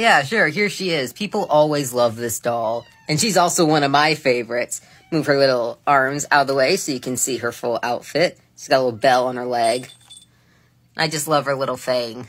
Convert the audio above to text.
Yeah, sure, here she is. People always love this doll. And she's also one of my favorites. Move her little arms out of the way so you can see her full outfit. She's got a little bell on her leg. I just love her little fang.